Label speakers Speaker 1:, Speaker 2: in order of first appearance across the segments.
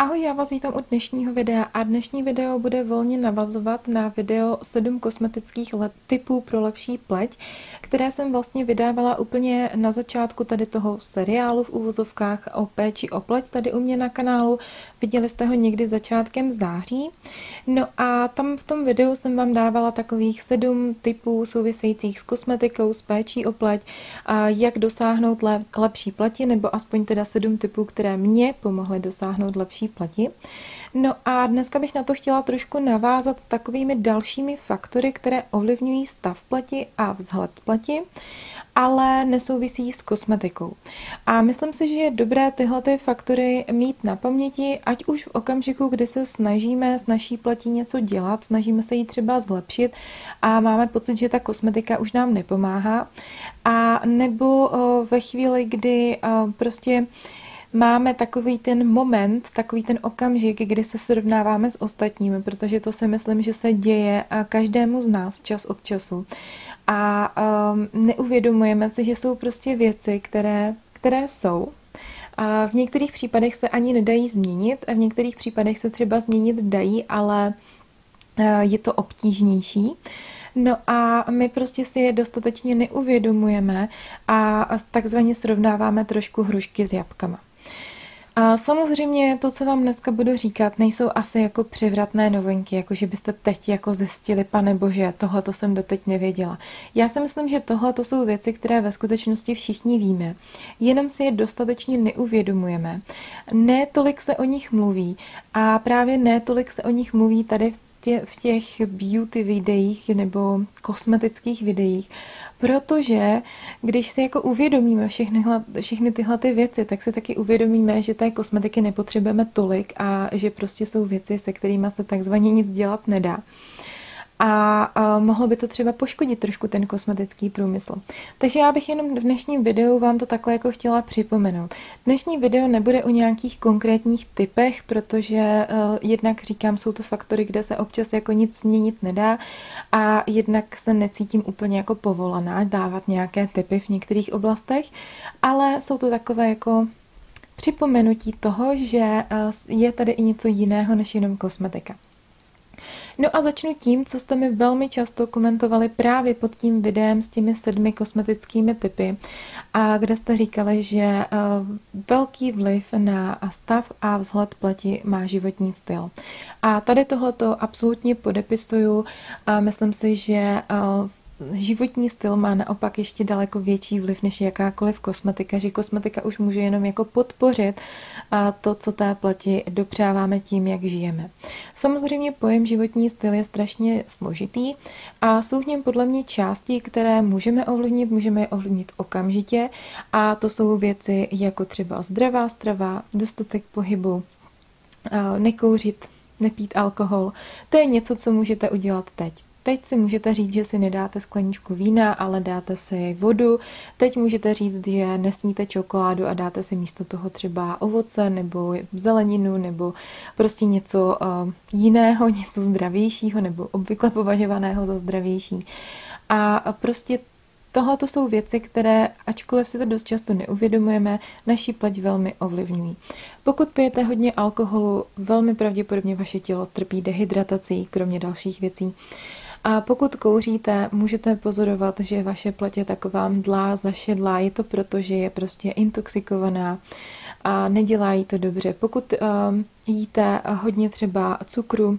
Speaker 1: Ahoj, já vás vítám u dnešního videa a dnešní video bude volně navazovat na video 7 kosmetických typů pro lepší pleť, které jsem vlastně vydávala úplně na začátku tady toho seriálu v úvozovkách o péči o pleť tady u mě na kanálu. Viděli jste ho někdy začátkem září. No a tam v tom videu jsem vám dávala takových 7 typů souvisejících s kosmetikou, s péčí o pleť, a jak dosáhnout lepší pleti, nebo aspoň teda 7 typů, které mě pomohly dosáhnout lepší plati. No a dneska bych na to chtěla trošku navázat s takovými dalšími faktory, které ovlivňují stav pleti a vzhled pleti ale nesouvisí s kosmetikou. A myslím si, že je dobré tyhle ty faktory mít na paměti, ať už v okamžiku, kdy se snažíme s naší platí něco dělat, snažíme se ji třeba zlepšit a máme pocit, že ta kosmetika už nám nepomáhá, a nebo ve chvíli, kdy prostě máme takový ten moment, takový ten okamžik, kdy se srovnáváme s ostatními, protože to si myslím, že se děje každému z nás čas od času. A um, neuvědomujeme si, že jsou prostě věci, které, které jsou. A v některých případech se ani nedají změnit a v některých případech se třeba změnit dají, ale uh, je to obtížnější. No a my prostě si je dostatečně neuvědomujeme a takzvaně srovnáváme trošku hrušky s jabkama. A samozřejmě to, co vám dneska budu říkat, nejsou asi jako převratné novinky, jako že byste teď jako zjistili, pane bože, tohle to jsem doteď nevěděla. Já si myslím, že tohle to jsou věci, které ve skutečnosti všichni víme, jenom si je dostatečně neuvědomujeme. Ne tolik se o nich mluví a právě ne tolik se o nich mluví tady v tě, v těch beauty videích nebo kosmetických videích, protože když si jako uvědomíme všechny, všechny tyhle ty věci, tak si taky uvědomíme, že té kosmetiky nepotřebujeme tolik a že prostě jsou věci, se kterými se takzvaně nic dělat nedá a, mohlo by to třeba poškodit trošku ten kosmetický průmysl. Takže já bych jenom v dnešním videu vám to takhle jako chtěla připomenout. Dnešní video nebude o nějakých konkrétních typech, protože uh, jednak říkám, jsou to faktory, kde se občas jako nic změnit nedá a jednak se necítím úplně jako povolaná dávat nějaké typy v některých oblastech, ale jsou to takové jako připomenutí toho, že uh, je tady i něco jiného než jenom kosmetika. No a začnu tím, co jste mi velmi často komentovali právě pod tím videem s těmi sedmi kosmetickými typy a kde jste říkali, že eh, velký vliv na stav a vzhled pleti má životní styl. A tady tohleto absolutně podepisuju. Myslím si, že eh, životní styl má naopak ještě daleko větší vliv než jakákoliv kosmetika, že kosmetika už může jenom jako podpořit to, co té pleti dopřáváme tím, jak žijeme. Samozřejmě pojem životní styl je strašně složitý a jsou v něm podle mě části, které můžeme ovlivnit, můžeme je ovlivnit okamžitě a to jsou věci jako třeba zdravá strava, dostatek pohybu, nekouřit, nepít alkohol. To je něco, co můžete udělat teď. Teď si můžete říct, že si nedáte skleničku vína, ale dáte si vodu. Teď můžete říct, že nesníte čokoládu a dáte si místo toho třeba ovoce nebo zeleninu nebo prostě něco uh, jiného, něco zdravějšího nebo obvykle považovaného za zdravější. A prostě Tohle to jsou věci, které, ačkoliv si to dost často neuvědomujeme, naší pleť velmi ovlivňují. Pokud pijete hodně alkoholu, velmi pravděpodobně vaše tělo trpí dehydratací, kromě dalších věcí. A pokud kouříte, můžete pozorovat, že vaše pleť je taková mdlá, zašedlá. Je to proto, že je prostě intoxikovaná a nedělá jí to dobře. Pokud um, jíte hodně třeba cukru,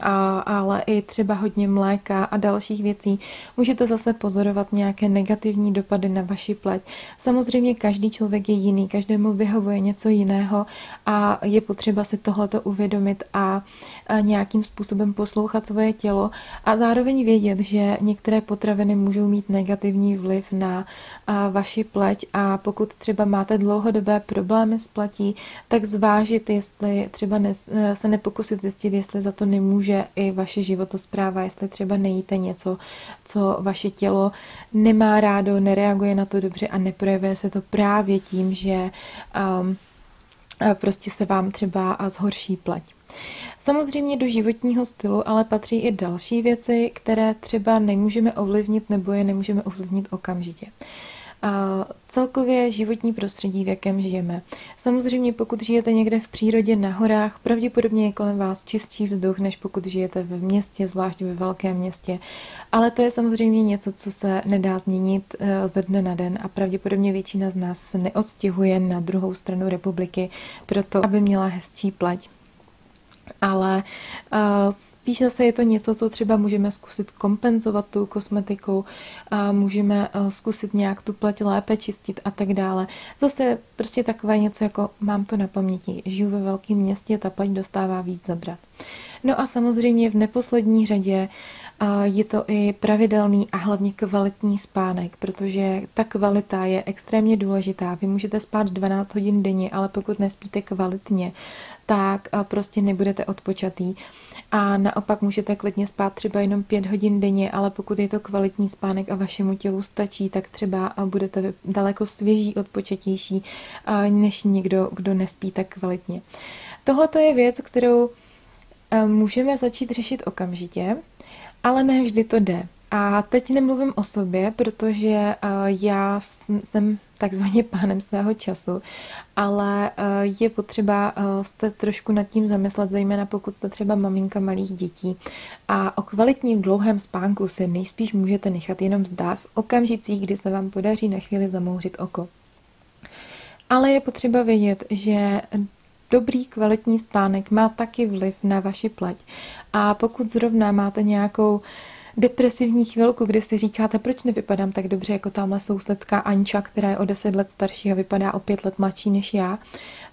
Speaker 1: a, ale i třeba hodně mléka a dalších věcí, můžete zase pozorovat nějaké negativní dopady na vaši pleť. Samozřejmě každý člověk je jiný, každému vyhovuje něco jiného a je potřeba si tohleto uvědomit a, a nějakým způsobem poslouchat svoje tělo a zároveň vědět, že některé potraviny můžou mít negativní vliv na a, vaši pleť a pokud třeba máte dlouhodobé problémy s pletí, tak zvážit, jestli třeba ne, se nepokusit zjistit, jestli za to nemůže může i vaše životospráva, jestli třeba nejíte něco, co vaše tělo nemá rádo, nereaguje na to dobře a neprojevuje se to právě tím, že um, prostě se vám třeba zhorší pleť. Samozřejmě do životního stylu ale patří i další věci, které třeba nemůžeme ovlivnit nebo je nemůžeme ovlivnit okamžitě. Celkově životní prostředí, v jakém žijeme. Samozřejmě, pokud žijete někde v přírodě na horách, pravděpodobně je kolem vás čistší vzduch, než pokud žijete ve městě, zvlášť ve velkém městě. Ale to je samozřejmě něco, co se nedá změnit eh, ze dne na den a pravděpodobně většina z nás se neodstěhuje na druhou stranu republiky, proto aby měla hezčí pleť ale uh, spíš zase je to něco, co třeba můžeme zkusit kompenzovat tou kosmetikou, uh, můžeme uh, zkusit nějak tu pleť lépe čistit a tak dále. Zase prostě takové něco jako mám to na paměti, žiju ve velkém městě, ta pleť dostává víc zabrat. No a samozřejmě v neposlední řadě je to i pravidelný a hlavně kvalitní spánek, protože ta kvalita je extrémně důležitá. Vy můžete spát 12 hodin denně, ale pokud nespíte kvalitně, tak prostě nebudete odpočatý. A naopak můžete klidně spát třeba jenom 5 hodin denně, ale pokud je to kvalitní spánek a vašemu tělu stačí, tak třeba budete daleko svěží, odpočatější než někdo, kdo nespí tak kvalitně. Tohle to je věc, kterou můžeme začít řešit okamžitě, ale ne vždy to jde. A teď nemluvím o sobě, protože uh, já jsem takzvaně pánem svého času, ale uh, je potřeba uh, jste trošku nad tím zamyslet, zejména pokud jste třeba maminka malých dětí. A o kvalitním dlouhém spánku si nejspíš můžete nechat jenom zdát v okamžicích, kdy se vám podaří na chvíli zamouřit oko. Ale je potřeba vědět, že dobrý kvalitní spánek má taky vliv na vaši pleť. A pokud zrovna máte nějakou depresivní chvilku, kdy si říkáte, proč nevypadám tak dobře jako tamhle sousedka Anča, která je o 10 let starší a vypadá o 5 let mladší než já,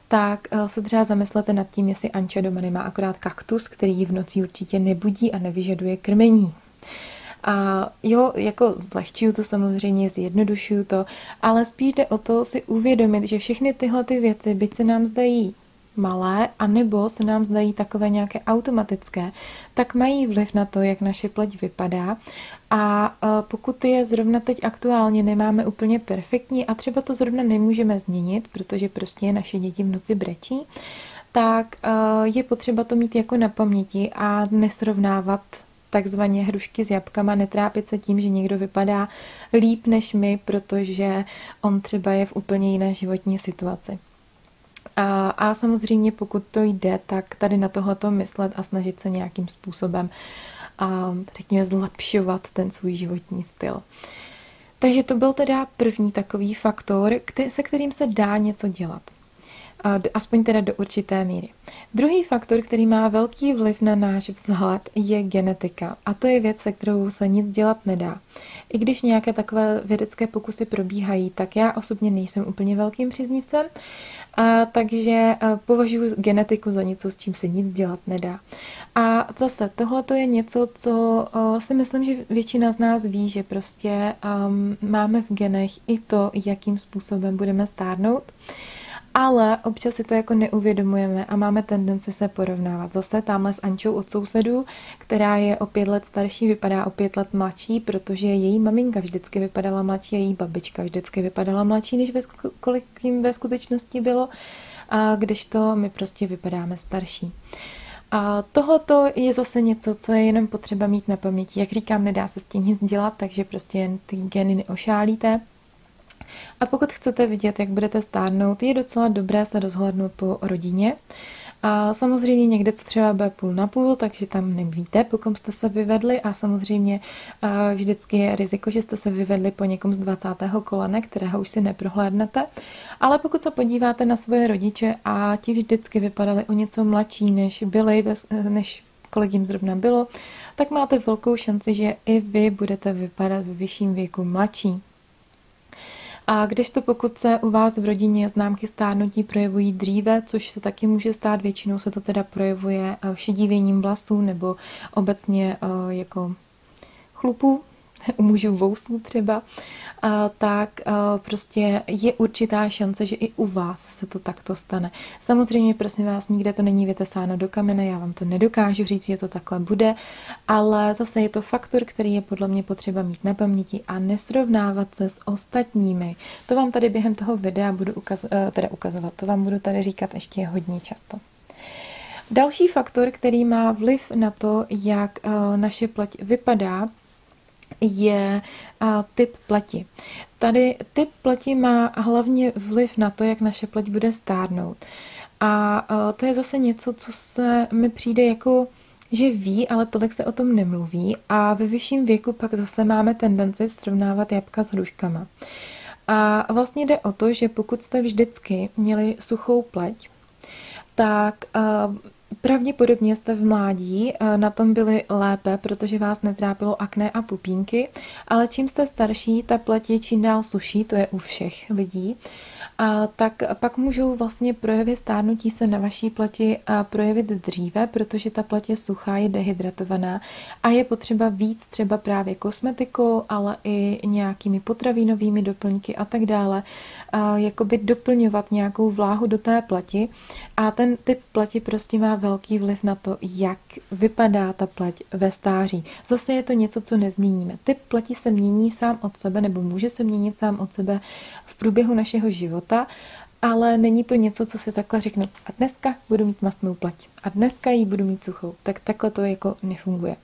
Speaker 1: tak eh, se třeba zamyslete nad tím, jestli Anča doma nemá akorát kaktus, který ji v noci určitě nebudí a nevyžaduje krmení. A jo, jako zlehčuju to samozřejmě, zjednodušuju to, ale spíš jde o to si uvědomit, že všechny tyhle ty věci, byť se nám zdají malé, anebo se nám zdají takové nějaké automatické, tak mají vliv na to, jak naše pleť vypadá. A e, pokud je zrovna teď aktuálně nemáme úplně perfektní a třeba to zrovna nemůžeme změnit, protože prostě naše děti v noci brečí, tak e, je potřeba to mít jako na paměti a nesrovnávat takzvaně hrušky s jabkama, netrápit se tím, že někdo vypadá líp než my, protože on třeba je v úplně jiné životní situaci. A, a samozřejmě, pokud to jde, tak tady na tohleto myslet a snažit se nějakým způsobem, a, řekněme, zlepšovat ten svůj životní styl. Takže to byl teda první takový faktor, se kterým se dá něco dělat aspoň teda do určité míry. Druhý faktor, který má velký vliv na náš vzhled, je genetika. A to je věc, se kterou se nic dělat nedá. I když nějaké takové vědecké pokusy probíhají, tak já osobně nejsem úplně velkým příznivcem, a takže považuji genetiku za něco, s čím se nic dělat nedá. A zase, tohle to je něco, co si myslím, že většina z nás ví, že prostě um, máme v genech i to, jakým způsobem budeme stárnout ale občas si to jako neuvědomujeme a máme tendenci se porovnávat. Zase tamhle s Ančou od sousedů, která je o pět let starší, vypadá o pět let mladší, protože její maminka vždycky vypadala mladší a její babička vždycky vypadala mladší, než ve, kolik jim ve skutečnosti bylo, a kdežto my prostě vypadáme starší. A tohoto je zase něco, co je jenom potřeba mít na paměti. Jak říkám, nedá se s tím nic dělat, takže prostě jen ty geny neošálíte. A pokud chcete vidět, jak budete stárnout, je docela dobré se rozhlednout po rodině. A samozřejmě někde to třeba bude půl na půl, takže tam nevíte, po kom jste se vyvedli a samozřejmě vždycky je riziko, že jste se vyvedli po někom z 20. kolene, kterého už si neprohlédnete. Ale pokud se podíváte na svoje rodiče a ti vždycky vypadali o něco mladší, než byli, než kolik jim zrovna bylo, tak máte velkou šanci, že i vy budete vypadat ve vyšším věku mladší. A když to pokud se u vás v rodině známky stárnutí projevují dříve, což se taky může stát, většinou se to teda projevuje eh, šedivěním vlasů nebo obecně eh, jako chlupů, u mužů vousů třeba, tak prostě je určitá šance, že i u vás se to takto stane. Samozřejmě, prosím vás, nikde to není vytesáno do kamene, já vám to nedokážu říct, že to takhle bude, ale zase je to faktor, který je podle mě potřeba mít na paměti a nesrovnávat se s ostatními. To vám tady během toho videa budu ukaz- e, teda ukazovat, to vám budu tady říkat ještě hodně často. Další faktor, který má vliv na to, jak e, naše pleť vypadá, je typ pleti. Tady typ pleti má hlavně vliv na to, jak naše pleť bude stárnout. A to je zase něco, co se mi přijde jako že ví, ale tolik se o tom nemluví a ve vyšším věku pak zase máme tendenci srovnávat jabka s hruškama. A vlastně jde o to, že pokud jste vždycky měli suchou pleť, tak Pravděpodobně jste v mládí na tom byli lépe, protože vás netrápilo akné a pupínky, ale čím jste starší, ta pleť je čím dál suší, to je u všech lidí a tak pak můžou vlastně projevy stárnutí se na vaší pleti projevit dříve, protože ta pleť je suchá, je dehydratovaná a je potřeba víc třeba právě kosmetikou, ale i nějakými potravinovými doplňky a tak dále, jakoby doplňovat nějakou vláhu do té pleti a ten typ pleti prostě má velký vliv na to, jak vypadá ta pleť ve stáří. Zase je to něco, co nezměníme. Typ pleti se mění sám od sebe nebo může se měnit sám od sebe v průběhu našeho života, ale není to něco, co si takhle řeknu. A dneska budu mít mastnou pleť. A dneska ji budu mít suchou. Tak takhle to jako nefunguje.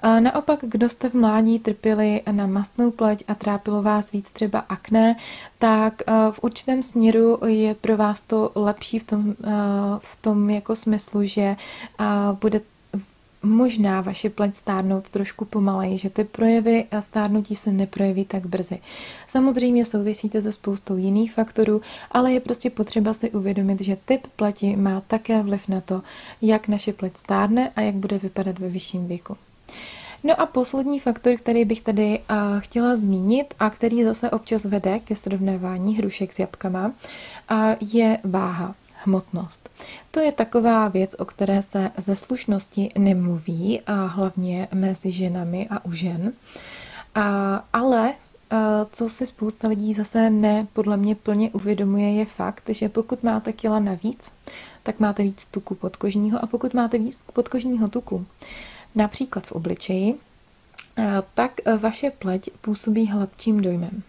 Speaker 1: A naopak, kdo jste v mládí trpěli na mastnou pleť a trápilo vás víc třeba akné, tak v určitém směru je pro vás to lepší v tom, v tom jako smyslu, že bude možná vaše pleť stárnout trošku pomaleji, že ty projevy a stárnutí se neprojeví tak brzy. Samozřejmě souvisíte se spoustou jiných faktorů, ale je prostě potřeba si uvědomit, že typ pleti má také vliv na to, jak naše pleť stárne a jak bude vypadat ve vyšším věku. No a poslední faktor, který bych tady uh, chtěla zmínit a který zase občas vede ke srovnávání hrušek s jabkama, uh, je váha hmotnost. To je taková věc, o které se ze slušnosti nemluví, a hlavně mezi ženami a u žen. A, ale co si spousta lidí zase ne podle mě plně uvědomuje, je fakt, že pokud máte kila navíc, tak máte víc tuku podkožního a pokud máte víc podkožního tuku, například v obličeji, tak vaše pleť působí hladčím dojmem.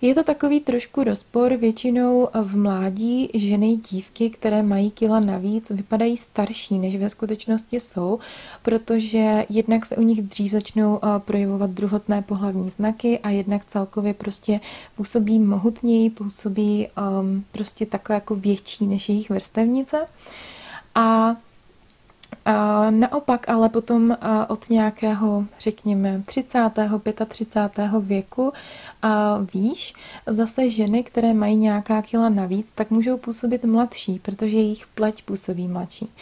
Speaker 1: Je to takový trošku rozpor, většinou v mládí ženy dívky, které mají kila navíc, vypadají starší, než ve skutečnosti jsou, protože jednak se u nich dřív začnou eh, projevovat druhotné pohlavní znaky a jednak celkově prostě působí mohutněji, působí um, prostě takové jako větší než jejich vrstevnice. A Naopak ale potom od nějakého, řekněme, 30. 35. věku a výš, zase ženy, které mají nějaká kila navíc, tak můžou působit mladší, protože jejich pleť působí mladší.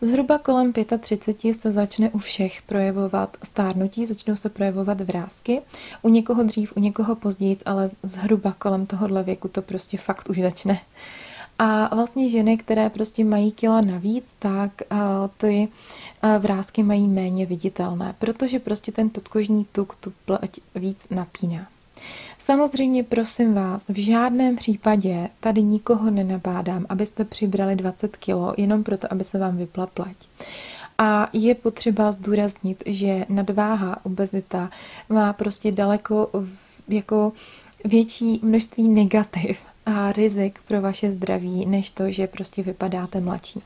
Speaker 1: Zhruba kolem 35 se začne u všech projevovat stárnutí, začnou se projevovat vrázky. U někoho dřív, u někoho později, ale zhruba kolem tohohle věku to prostě fakt už začne. A vlastně ženy, které prostě mají kila navíc, tak ty vrázky mají méně viditelné, protože prostě ten podkožní tuk tu pleť víc napíná. Samozřejmě prosím vás, v žádném případě tady nikoho nenabádám, abyste přibrali 20 kg jenom proto, aby se vám vypla pleť. A je potřeba zdůraznit, že nadváha, obezita má prostě daleko jako větší množství negativ a rizik pro vaše zdraví, než to, že prostě vypadáte mladší.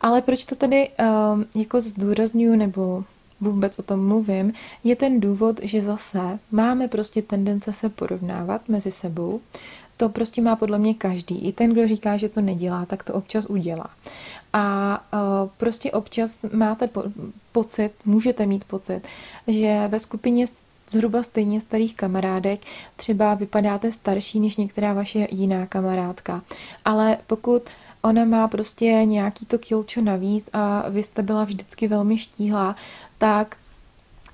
Speaker 1: Ale proč to tady um, jako zdůraznuju nebo vůbec o tom mluvím, je ten důvod, že zase máme prostě tendence se porovnávat mezi sebou. To prostě má podle mě každý. I ten, kdo říká, že to nedělá, tak to občas udělá. A uh, prostě občas máte po- pocit, můžete mít pocit, že ve skupině zhruba stejně starých kamarádek, třeba vypadáte starší než některá vaše jiná kamarádka. Ale pokud ona má prostě nějaký to kilčo navíc a vy jste byla vždycky velmi štíhlá, tak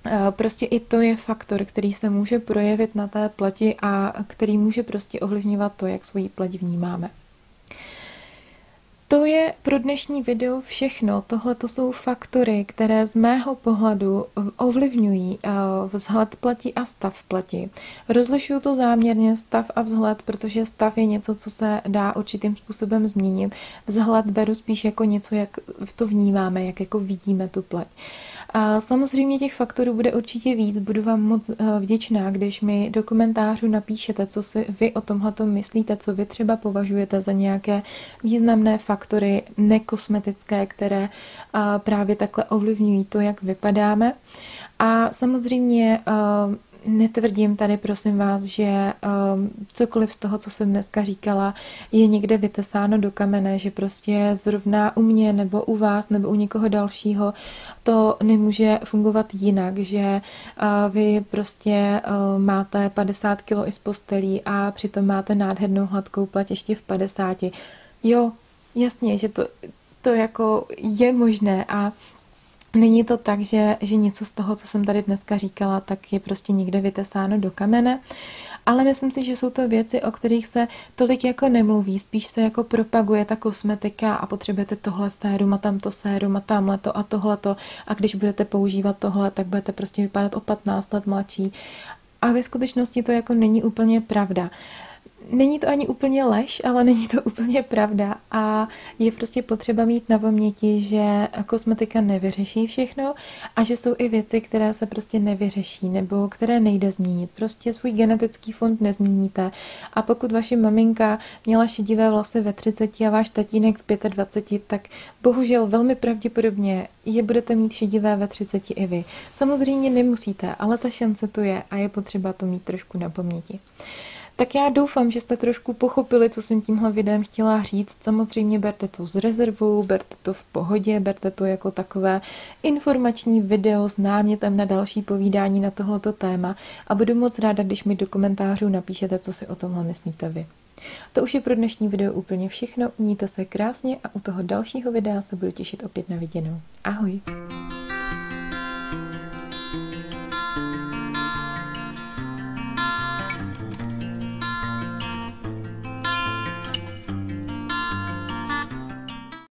Speaker 1: eh, Prostě i to je faktor, který se může projevit na té pleti a který může prostě ovlivňovat to, jak svoji pleť vnímáme. To je pro dnešní video všechno. Tohle to jsou faktory, které z mého pohledu ovlivňují eh, vzhled pleti a stav pleti. Rozlišuju to záměrně stav a vzhled, protože stav je něco, co se dá určitým způsobem změnit. Vzhled beru spíš jako něco, jak to vnímáme, jak jako vidíme tu pleť. A samozřejmě těch faktorů bude určitě víc. Budu vám moc eh, vděčná, když mi do komentářů napíšete, co si vy o tomhle myslíte, co vy třeba považujete za nějaké významné faktory nekosmetické, které právě takhle ovlivňují to, jak vypadáme. A samozřejmě netvrdím tady, prosím vás, že um, cokoliv z toho, co jsem dneska říkala, je někde vytesáno do kamene, že prostě zrovna u mě nebo u vás nebo u někoho dalšího to nemůže fungovat jinak, že uh, vy prostě uh, máte 50 kg i z postelí a přitom máte nádhernou hladkou pleť ještě v 50. Jo, jasně, že to, to jako je možné a Není to tak, že, že něco z toho, co jsem tady dneska říkala, tak je prostě někde vytesáno do kamene, ale myslím si, že jsou to věci, o kterých se tolik jako nemluví, spíš se jako propaguje ta kosmetika a potřebujete tohle sérum a tamto sérum a tamhle to a tohleto a když budete používat tohle, tak budete prostě vypadat o 15 let mladší. A ve skutečnosti to jako není úplně pravda není to ani úplně lež, ale není to úplně pravda a je prostě potřeba mít na paměti, že kosmetika nevyřeší všechno a že jsou i věci, které se prostě nevyřeší nebo které nejde změnit. Prostě svůj genetický fond nezměníte a pokud vaše maminka měla šedivé vlasy ve 30 a váš tatínek v 25, tak bohužel velmi pravděpodobně je budete mít šedivé ve 30 i vy. Samozřejmě nemusíte, ale ta šance tu je a je potřeba to mít trošku na paměti. Tak já doufám, že jste trošku pochopili, co jsem tímhle videem chtěla říct. Samozřejmě berte to s rezervou, berte to v pohodě, berte to jako takové informační video s námětem na další povídání na tohleto téma a budu moc ráda, když mi do komentářů napíšete, co si o tomhle myslíte vy. To už je pro dnešní video úplně všechno. Mějte se krásně a u toho dalšího videa se budu těšit opět na viděnou. Ahoj!